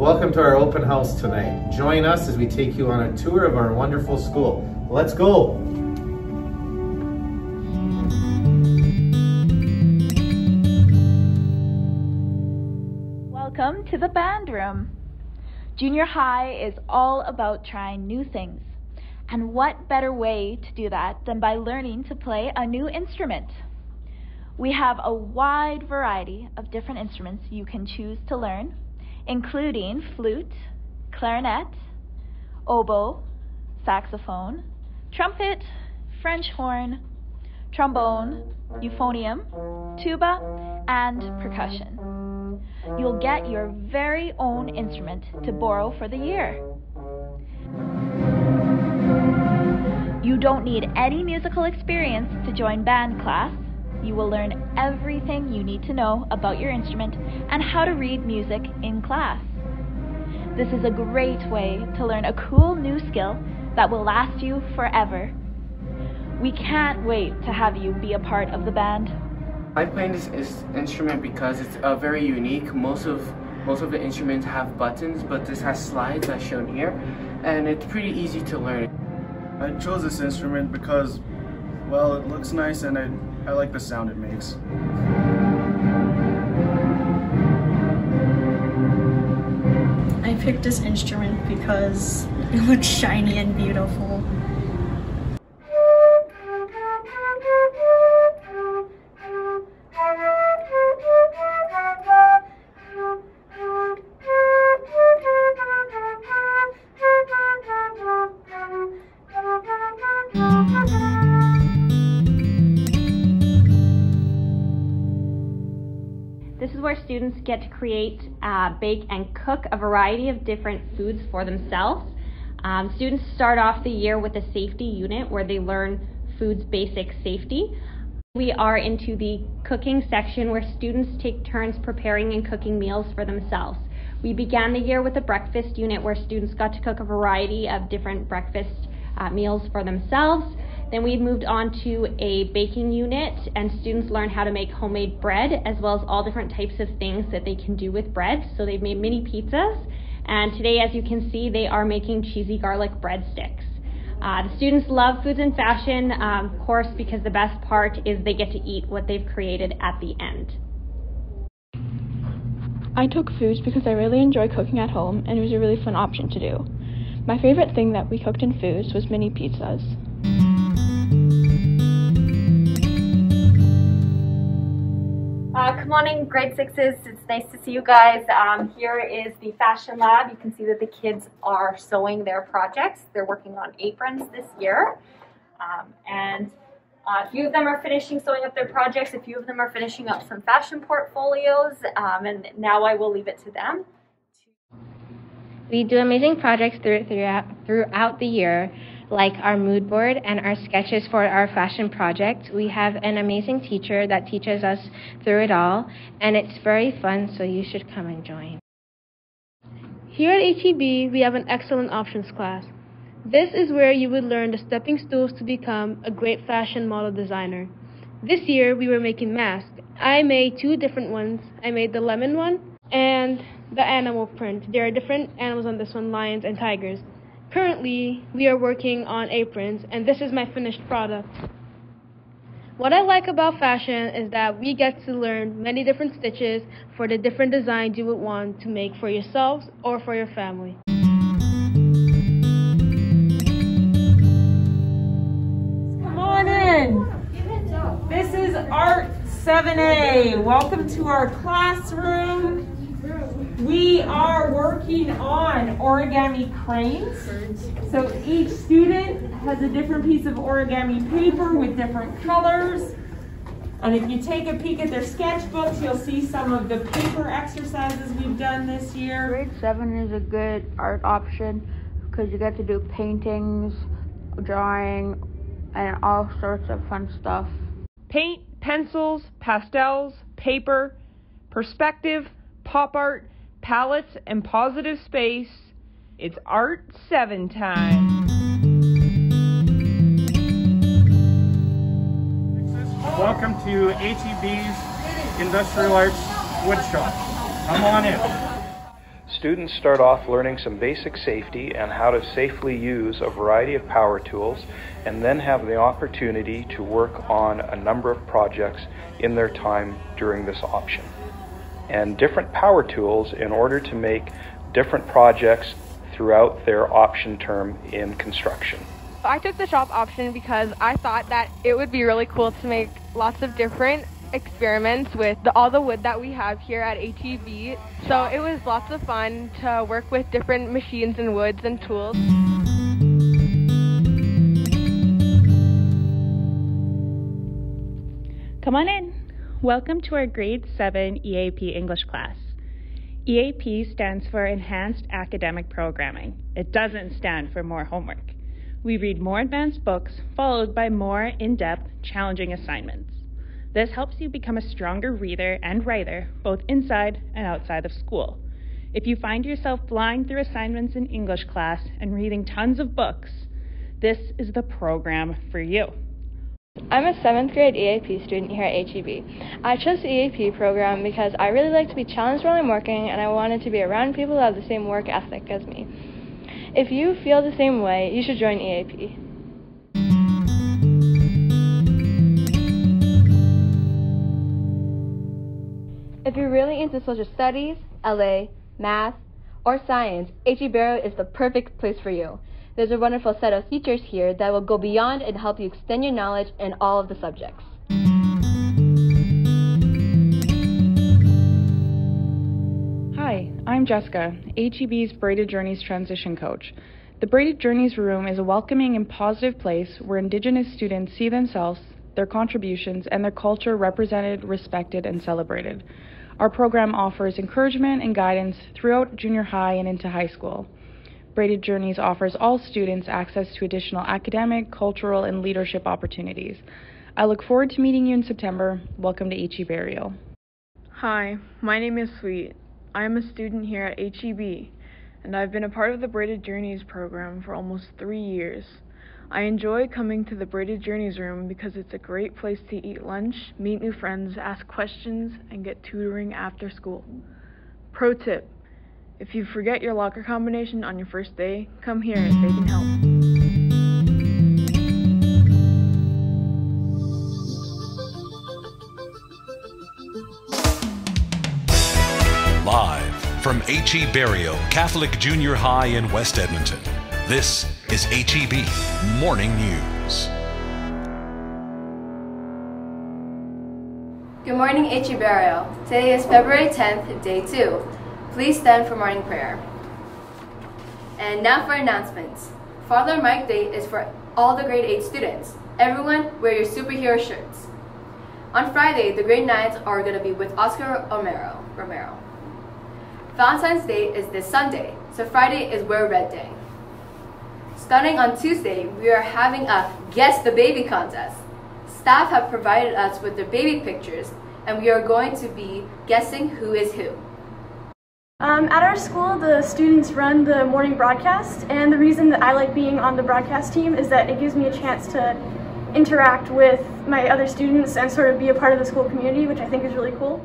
Welcome to our open house tonight. Join us as we take you on a tour of our wonderful school. Let's go! Welcome to the band room. Junior high is all about trying new things. And what better way to do that than by learning to play a new instrument? We have a wide variety of different instruments you can choose to learn, including flute, clarinet, oboe, saxophone, trumpet, French horn, trombone, euphonium, tuba, and percussion. You'll get your very own instrument to borrow for the year. You don't need any musical experience to join band class. You will learn everything you need to know about your instrument and how to read music in class. This is a great way to learn a cool new skill that will last you forever. We can't wait to have you be a part of the band. I play this is instrument because it's uh, very unique. Most of most of the instruments have buttons, but this has slides as shown here, and it's pretty easy to learn. I chose this instrument because, well, it looks nice and I, I like the sound it makes. I picked this instrument because it looks shiny and beautiful. Students get to create, uh, bake, and cook a variety of different foods for themselves. Um, students start off the year with a safety unit where they learn foods basic safety. We are into the cooking section where students take turns preparing and cooking meals for themselves. We began the year with a breakfast unit where students got to cook a variety of different breakfast uh, meals for themselves. Then we moved on to a baking unit, and students learned how to make homemade bread as well as all different types of things that they can do with bread. So they've made mini pizzas, and today, as you can see, they are making cheesy garlic breadsticks. Uh, the students love foods and fashion, um, of course, because the best part is they get to eat what they've created at the end. I took foods because I really enjoy cooking at home and it was a really fun option to do. My favorite thing that we cooked in foods was mini pizzas. Uh, good morning, grade sixes. It's nice to see you guys. Um, here is the fashion lab. You can see that the kids are sewing their projects. They're working on aprons this year. Um, and uh, a few of them are finishing sewing up their projects. A few of them are finishing up some fashion portfolios. Um, and now I will leave it to them. We do amazing projects through, throughout, throughout the year, like our mood board and our sketches for our fashion project. We have an amazing teacher that teaches us through it all, and it's very fun, so you should come and join. Here at HEB, we have an excellent options class. This is where you would learn the stepping stools to become a great fashion model designer. This year, we were making masks. I made two different ones. I made the lemon one and the animal print. There are different animals on this one, lions and tigers. Currently, we are working on aprons, and this is my finished product. What I like about fashion is that we get to learn many different stitches for the different designs you would want to make for yourselves or for your family. Come on in. This is Art 7A. Welcome to our classroom. We are working on origami cranes. So each student has a different piece of origami paper with different colors. And if you take a peek at their sketchbooks, you'll see some of the paper exercises we've done this year. Grade 7 is a good art option because you get to do paintings, drawing, and all sorts of fun stuff. Paint, pencils, pastels, paper, perspective, pop art, palettes, and positive space. It's Art 7 time. Welcome to HEB's Industrial Arts Woodshop. Come on in. Students start off learning some basic safety and how to safely use a variety of power tools and then have the opportunity to work on a number of projects in their time during this option. And different power tools in order to make different projects throughout their option term in construction. I took the shop option because I thought that it would be really cool to make lots of different experiments with the, all the wood that we have here at HEB. So it was lots of fun to work with different machines and woods and tools. Come on in. Welcome to our grade 7 EAP English class. EAP stands for Enhanced Academic Programming. It doesn't stand for more homework. We read more advanced books, followed by more in depth, challenging assignments. This helps you become a stronger reader and writer, both inside and outside of school. If you find yourself flying through assignments in English class and reading tons of books, this is the program for you. I'm a 7th grade EAP student here at HEB. I chose the EAP program because I really like to be challenged while I'm working and I wanted to be around people who have the same work ethic as me. If you feel the same way, you should join EAP. If you're really into social studies, LA, math, or science, HE Beriault is the perfect place for you. There's a wonderful set of features here that will go beyond and help you extend your knowledge in all of the subjects. Hi, I'm Jessica, HEB's Braided Journeys Transition Coach. The Braided Journeys Room is a welcoming and positive place where Indigenous students see themselves, their contributions, and their culture represented, respected, and celebrated. Our program offers encouragement and guidance throughout junior high and into high school. Braided Journeys offers all students access to additional academic, cultural, and leadership opportunities. I look forward to meeting you in September. Welcome to HE Beriault. Hi, my name is Sweet. I am a student here at HEB, and I've been a part of the Braided Journeys program for almost three years. I enjoy coming to the Braided Journeys room because it's a great place to eat lunch, meet new friends, ask questions, and get tutoring after school. Pro tip if you forget your locker combination on your first day, come here and they can help. Live from H.E. Beriault Catholic Junior High in West Edmonton, this is HEB Morning News. Good morning, HE Beriault. Today is February 10th, day 2. Please stand for morning prayer. And now for announcements. Father Mike Day is for all the grade 8 students. Everyone, wear your superhero shirts. On Friday, the grade 9s are going to be with Oscar Romero. Romero. Valentine's Day is this Sunday, so Friday is Wear Red Day. Starting on Tuesday, we are having a Guess the Baby contest. Staff have provided us with their baby pictures, and we are going to be guessing who is who. Um, at our school, the students run the morning broadcast, and the reason that I like being on the broadcast team is that it gives me a chance to interact with my other students and sort of be a part of the school community, which I think is really cool.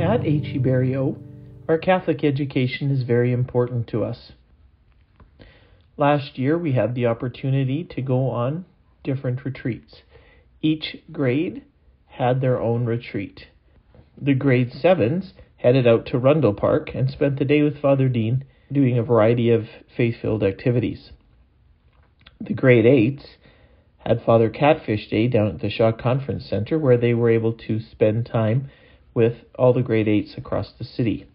At Beriault, our Catholic education is very important to us. Last year, we had the opportunity to go on different retreats. Each grade had their own retreat. The grade sevens headed out to Rundle Park and spent the day with Father Dean doing a variety of faith filled activities. The grade eights had Father Catfish Day down at the Shaw Conference Center where they were able to spend time with all the grade eights across the city.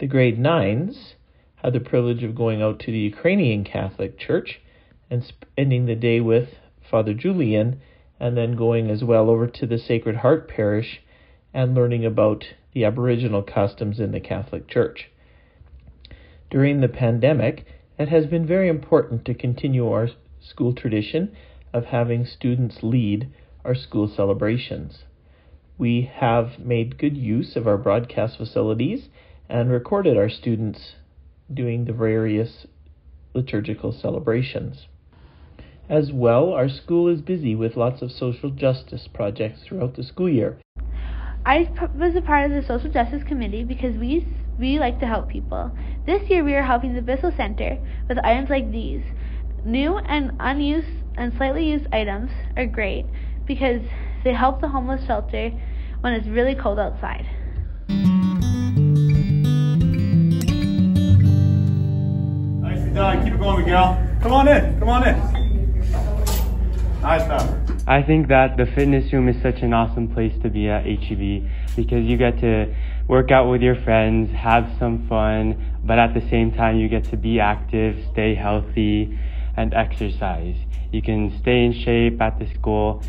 The grade nines had the privilege of going out to the Ukrainian Catholic Church and spending the day with Father Julian and then going as well over to the Sacred Heart Parish and learning about the Aboriginal customs in the Catholic Church. During the pandemic, it has been very important to continue our school tradition of having students lead our school celebrations. We have made good use of our broadcast facilities and recorded our students doing the various liturgical celebrations. As well, our school is busy with lots of social justice projects throughout the school year. I was a part of the social justice committee because we we like to help people. This year we are helping the Bissell Center with items like these. New and unused and slightly used items are great because they help the homeless shelter when it's really cold outside. Nicely done. Keep it going, Miguel. Come on in. Come on in. Nice job. I think that the fitness room is such an awesome place to be at HEB because you get to work out with your friends, have some fun, but at the same time you get to be active, stay healthy, and exercise. You can stay in shape at the school.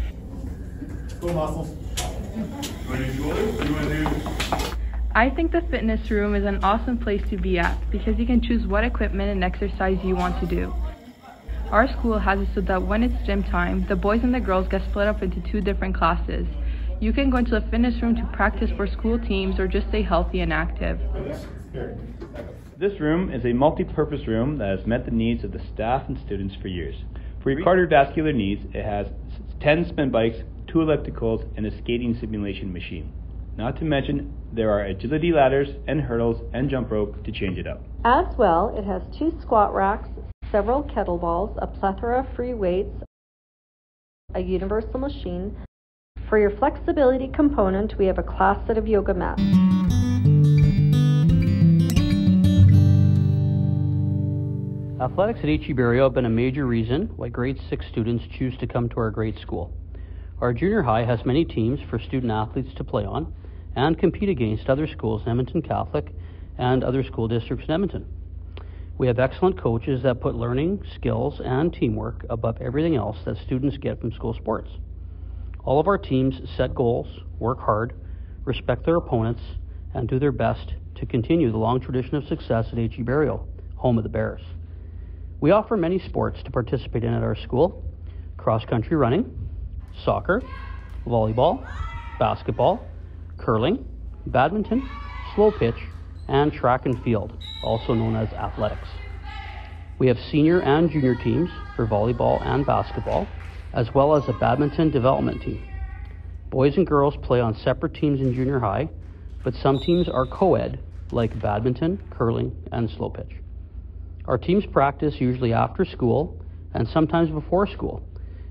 Go muscles. You want to do shoulders? You want to do I think the fitness room is an awesome place to be at because you can choose what equipment and exercise you want to do. Our school has it so that when it's gym time, the boys and the girls get split up into two different classes. You can go into the fitness room to practice for school teams or just stay healthy and active. This room is a multi-purpose room that has met the needs of the staff and students for years. For your cardiovascular needs, it has 10 spin bikes, two ellipticals, and a skating simulation machine. Not to mention, there are agility ladders and hurdles and jump rope to change it up. As well, it has two squat racks, several kettlebells, a plethora of free weights, a universal machine. For your flexibility component, we have a class set of yoga mats. Athletics at Beriault have been a major reason why grade 6 students choose to come to our grade school. Our junior high has many teams for student athletes to play on and compete against other schools in Edmonton Catholic and other school districts in Edmonton. We have excellent coaches that put learning, skills, and teamwork above everything else that students get from school sports. All of our teams set goals, work hard, respect their opponents, and do their best to continue the long tradition of success at HE Beriault, home of the Bears. We offer many sports to participate in at our school cross country running, soccer, volleyball, basketball, curling, badminton, slow pitch, and track and field, also known as athletics. We have senior and junior teams for volleyball and basketball, as well as a badminton development team. Boys and girls play on separate teams in junior high, but some teams are co ed, like badminton, curling, and slow pitch. Our teams practice usually after school and sometimes before school,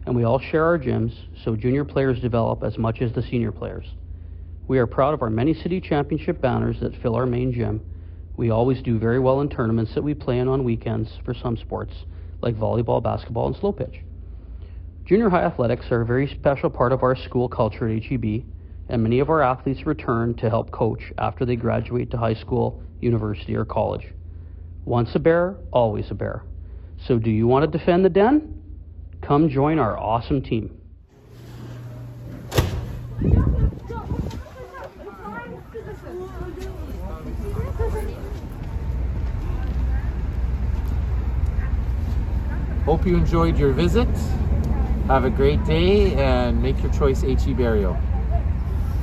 and we all share our gyms so junior players develop as much as the senior players. We are proud of our many city championship banners that fill our main gym. We always do very well in tournaments that we play in on weekends for some sports, like volleyball, basketball, and slow pitch. Junior high athletics are a very special part of our school culture at HEB, and many of our athletes return to help coach after they graduate to high school, university, or college. Once a bear, always a bear. So, do you want to defend the den? Come join our awesome team. Hope you enjoyed your visit. Have a great day and make your choice HE Beriault.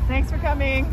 Thanks for coming.